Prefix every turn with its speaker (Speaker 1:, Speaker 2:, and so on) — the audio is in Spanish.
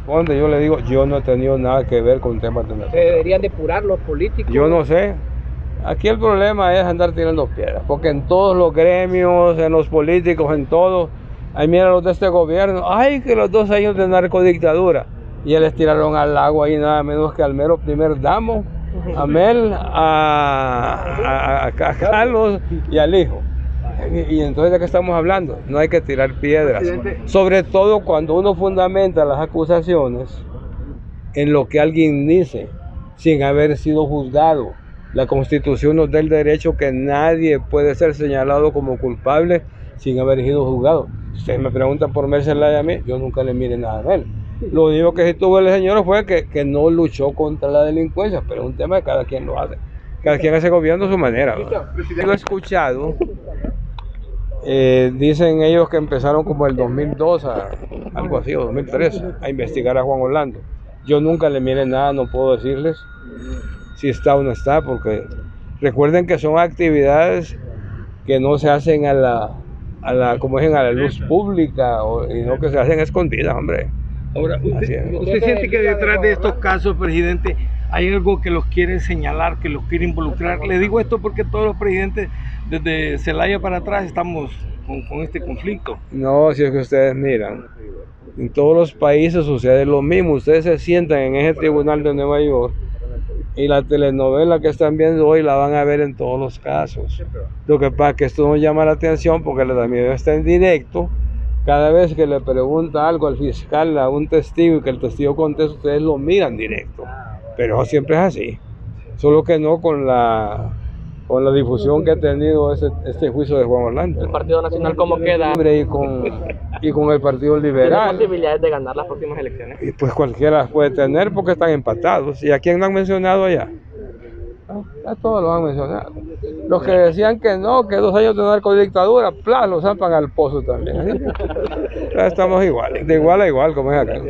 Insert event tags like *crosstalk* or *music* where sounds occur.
Speaker 1: responde, yo le digo, yo no he tenido nada que ver con temas de
Speaker 2: Se deberían depurar los políticos.
Speaker 1: Yo no sé. Aquí el problema es andar tirando piedras, porque en todos los gremios, en los políticos, en todo, ahí mira los de este gobierno, ay que los dos años de narcodictadura, y les tiraron al agua ahí nada menos que al mero primer damo, a Mel, a, a- a Carlos y al hijo. Y, entonces de qué estamos hablando, no hay que tirar piedras,
Speaker 2: Presidente.
Speaker 1: sobre todo cuando uno fundamenta las acusaciones en lo que alguien dice sin haber sido juzgado. La constitución nos da el derecho que nadie puede ser señalado como culpable sin haber sido juzgado. Si ustedes me preguntan por Zelaya a mí, yo nunca le mire nada a él. Lo único que sí tuvo el señor fue que, que no luchó contra la delincuencia, pero es un tema de cada quien lo hace. Cada quien hace gobierno a su manera. Yo lo he escuchado. Eh, dicen ellos que empezaron como el 2002, a, algo así, o 2003, a investigar a Juan Orlando. Yo nunca le miré nada, no puedo decirles si está o no está, porque recuerden que son actividades que no se hacen a la, a la como dicen, a la luz pública, o, y no que se hacen escondidas, hombre.
Speaker 3: Ahora,
Speaker 1: Así
Speaker 3: ¿usted,
Speaker 1: es.
Speaker 3: usted siente que detrás de estos casos, presidente, hay algo que los quiere señalar, que los quiere involucrar? Le digo esto porque todos los presidentes, desde Zelaya para atrás, estamos con, con este conflicto.
Speaker 1: No, si es que ustedes miran, en todos los países sucede lo mismo. Ustedes se sientan en ese tribunal de Nueva York y la telenovela que están viendo hoy la van a ver en todos los casos. Lo que pasa es que esto no llama la atención porque la también está en directo. Cada vez que le pregunta algo al fiscal, a un testigo y que el testigo contesta, ustedes lo miran directo. Pero siempre es así. Solo que no con la, con la difusión que ha tenido ese- este juicio de Juan Orlando.
Speaker 2: El Partido Nacional, ¿cómo queda?
Speaker 1: Y con, y con el Partido
Speaker 2: ¿Tiene
Speaker 1: Liberal.
Speaker 2: posibilidades de ganar las próximas elecciones?
Speaker 1: Y pues cualquiera las puede tener porque están empatados. ¿Y a quién no han mencionado allá? A todos los han mencionado. Los que decían que no, que dos años de narcodictadura, ¡plas! los zampan al pozo también. *laughs* Estamos igual, de igual a igual, como es acá.